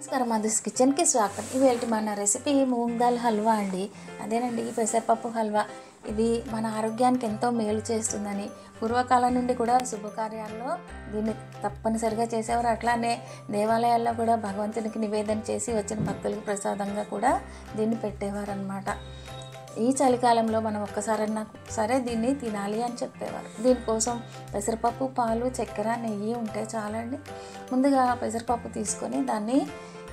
నమస్కారం మధుస్ కిచెన్కి స్వాగతం. ఇవేళ మన రెసిపీ మూంగ్ దాల్ హల్వా అండి. అదేనండి ఈ పెసరపప్పు హల్వా. ఇది మన ఆరోగ్యానికి ఎంతో మేలు చేస్తుందని. పూర్వకాలం నుండి కూడా శుభకార్యాల్లో దీన్ని తప్పనిసరిగా చేసేవారు. అట్లానే దేవాలయాల్లో కూడా భగవంతునికి నివేదన చేసి వచ్చిన భక్తులకు ప్రసాదంగా కూడా దీన్ని పెట్టేవారు అనమాట ఈ చలికాలంలో మనం ఒక్కసారన్నా సరే దీన్ని తినాలి అని చెప్పేవారు. దీనికోసం పెసరపప్పు పాలు చక్కెర నెయ్యి ఉంటే చాలండి. ముందుగా పెసరపప్పు తీసుకొని దాన్ని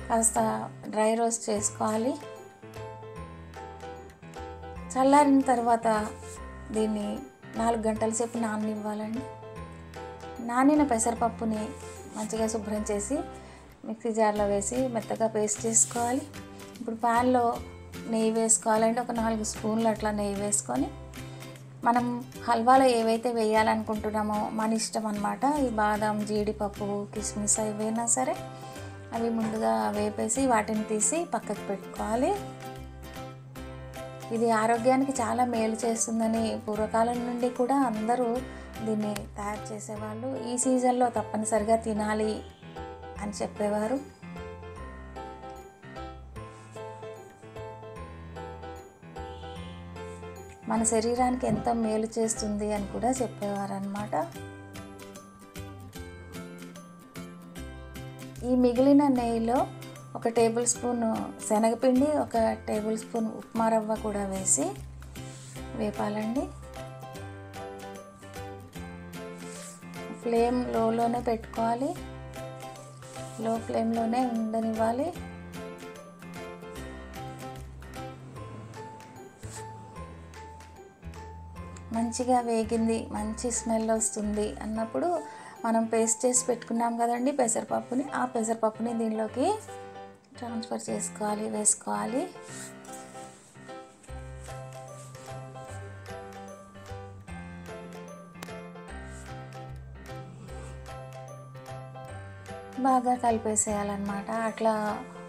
కాస్త డ్రై రోస్ట్ చేసుకోవాలి. చల్లారిన తర్వాత దీన్ని నాలుగు గంటల సేపు నాననివ్వాలండి. నానిన పెసరపప్పుని మంచిగా శుభ్రం చేసి మిక్సీ జార్లో వేసి మెత్తగా పేస్ట్ చేసుకోవాలి. ఇప్పుడు ప్యాన్లో నెయ్యి వేసుకోవాలండి. ఒక నాలుగు స్పూన్లు అట్లా నెయ్యి వేసుకొని మనం హల్వాలో ఏవైతే వేయాలనుకుంటున్నామో మన ఇష్టం అనమాట ఈ బాదం జీడిపప్పు కిస్మిస్ ఏవైనా సరే అవి ముందుగా వేపేసి వాటిని తీసి పక్కకు పెట్టుకోవాలి. ఇది ఆరోగ్యానికి చాలా మేలు చేస్తుందని పూర్వకాలం నుండి కూడా అందరూ దీన్ని తయారు చేసేవాళ్ళు. ఈ సీజన్లో తప్పనిసరిగా తినాలి అని చెప్పేవారు. మన శరీరానికి ఎంతో మేలు చేస్తుంది అని కూడా చెప్పేవారు అనమాట ఈ మిగిలిన నెయ్యిలో ఒక టేబుల్ స్పూన్ శనగపిండి ఒక టేబుల్ స్పూన్ ఉప్మా రవ్వ కూడా వేసి వేపాలండి. ఫ్లేమ్ లోలోనే పెట్టుకోవాలి. లో ఫ్లేమ్లోనే ఉండనివ్వాలి. మంచిగా వేగింది మంచి స్మెల్ వస్తుంది అన్నప్పుడు మనం పేస్ట్ చేసి పెట్టుకున్నాం కదండి పెసరపప్పుని. ఆ పెసరపప్పుని దీనిలోకి ట్రాన్స్ఫర్ చేసుకోవాలి వేసుకోవాలి. బాగా కలిపేసేయాలన్నమాట. అట్లా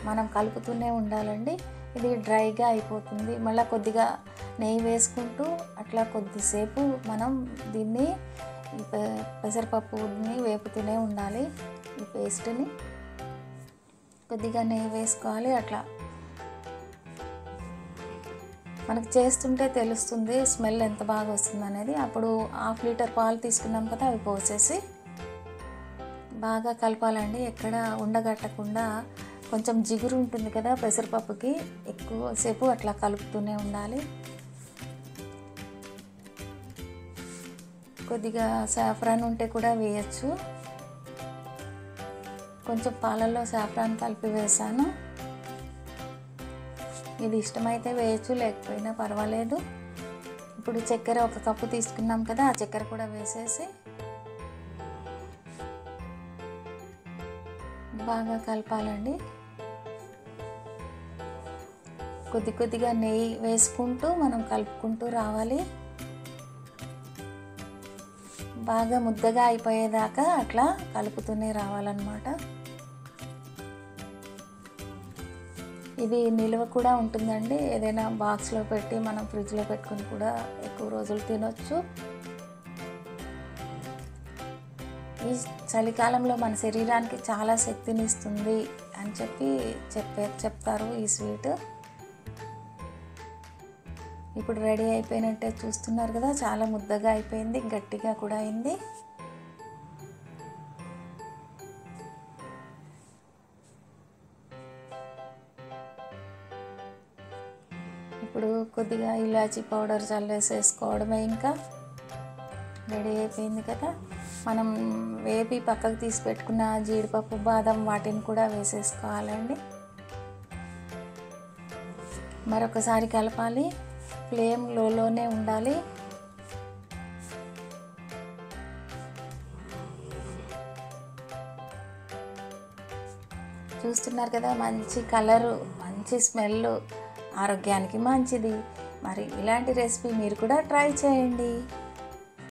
మనం కలుపుతూనే ఉండాలండి. ఇది డ్రైగా అయిపోతుంది. మళ్ళీ కొద్దిగా నెయ్యి వేసుకుంటూ అట్లా కొద్దిసేపు మనం దీన్ని పెసరపప్పుని వేపుతూనే ఉండాలి. ఈ పేస్ట్ని కొద్దిగా నెయ్యి వేసుకోవాలి అట్లా. మనకు చేస్తుంటే తెలుస్తుంది స్మెల్ ఎంత బాగా వస్తుంది అనేది అప్పుడు హాఫ్ లీటర్ పాలు తీసుకున్నాం కదా అవి పోసేసి బాగా కలపాలండి. ఎక్కడ ఉండగట్టకుండా కొంచెం జిగురు ఉంటుంది కదా పెసరపప్పుకి ఎక్కువసేపు అట్లా కలుపుతూనే ఉండాలి. కొద్దిగా సాఫ్రాన్ ఉంటే కూడా వేయచ్చు. కొంచెం పాలల్లో సాఫ్రాన్ కలిపి వేసాను. ఇది ఇష్టమైతే వేయచ్చు లేకపోయినా పర్వాలేదు. ఇప్పుడు చక్కెర ఒక కప్పు తీసుకున్నాం కదా ఆ చక్కెర కూడా వేసేసి బాగా కలపాలండి. కొద్ది కొద్దిగా నెయ్యి వేసుకుంటూ మనం కలుపుకుంటూ రావాలి. బాగా ముద్దగా అయిపోయేదాకా అట్లా కలుపుతూనే రావాలన్నమాట. ఇది నిల్వ కూడా ఉంటుందండి. ఏదైనా బాక్స్లో పెట్టి మనం ఫ్రిడ్జ్లో పెట్టుకుని కూడా ఎక్కువ రోజులు తినొచ్చు. ఈ చలికాలంలో మన శరీరానికి చాలా శక్తిని ఇస్తుంది అని చెప్పి చెప్పే చెప్తారు ఈ స్వీట్. ఇప్పుడు రెడీ అయిపోయినట్టే చూస్తున్నారు కదా చాలా ముద్దగా అయిపోయింది గట్టిగా కూడా అయింది. ఇప్పుడు కొద్దిగా ఇలాచీ పౌడర్ చల్లేసేసుకోవడమే ఇంకా. రెడీ అయిపోయింది కదా. మనం వేపి పక్కకు తీసి పెట్టుకున్న జీడిపప్పు బాదం వాటిని కూడా వేసేసుకోవాలండి. మరొకసారి కలపాలి. ఫ్లేమ్ లోలోనే ఉండాలి. చూస్తున్నారు కదా మంచి కలరు మంచి స్మెల్ ఆరోగ్యానికి మంచిది. మరి ఇలాంటి రెసిపీ మీరు కూడా ట్రై చేయండి.